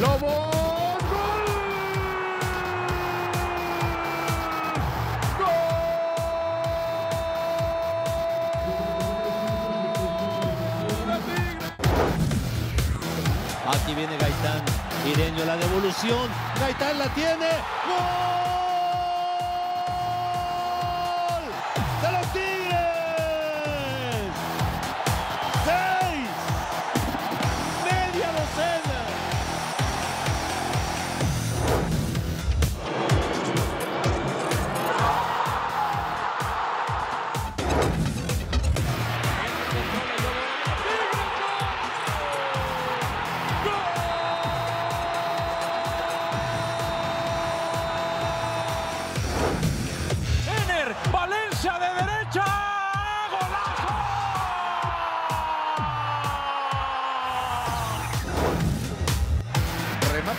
Lobos. Aquí viene Gaitán. Ireño la devolución. Gaitán la tiene. ¡Gol!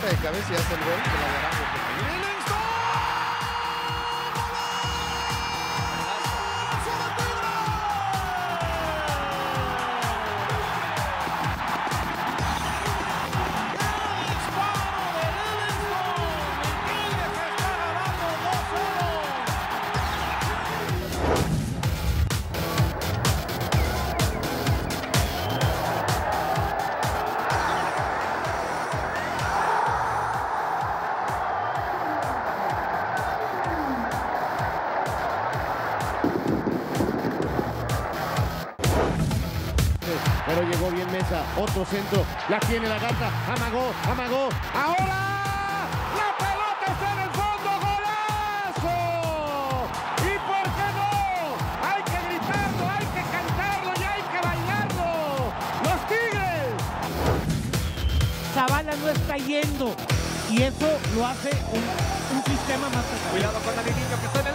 De cabeza y hace el gol. que la ganamos. Pero llegó bien Mesa, otro centro, la tiene la gata, amagó, amagó, ahora la pelota está en el fondo, golazo. ¿Y por qué no? Hay que gritarlo, hay que cantarlo y hay que bailarlo. Los Tigres. Zavala no está yendo y eso lo hace un, un sistema más Cuidado con la Niño que está